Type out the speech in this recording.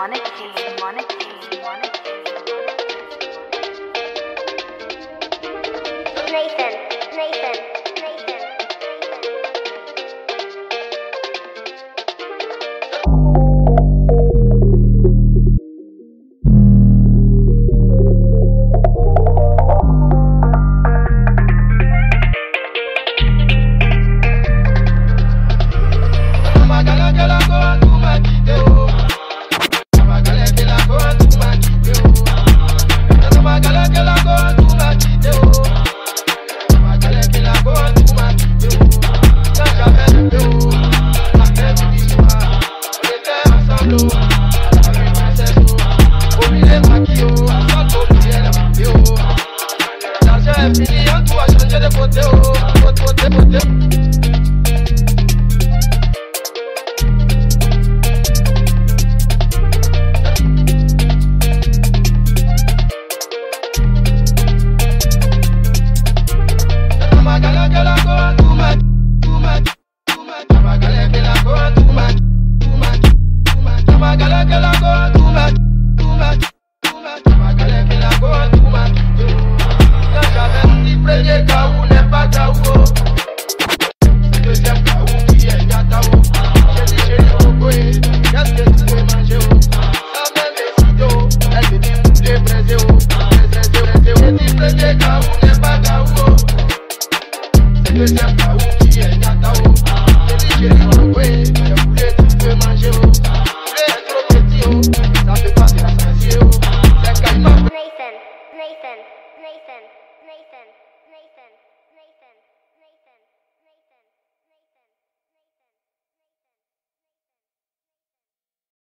monarchy, monarchy, monarchy. Gala, gala, go to my, to my, to my, I'm Gala, gala, go and my. Nathan, Nathan, Nathan. Nathan.